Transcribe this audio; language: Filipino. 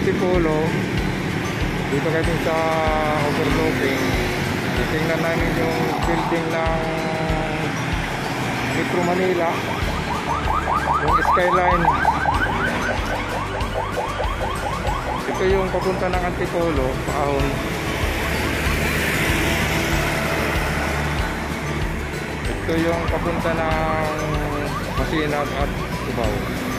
Antipolo. Dito kami sa overlooking. Tingnan namin yung building ng Metro Manila. Yung skyline. Ito yung papunta ng Antipolo, paahon. Ito yung papunta ng Masinag at Cubao.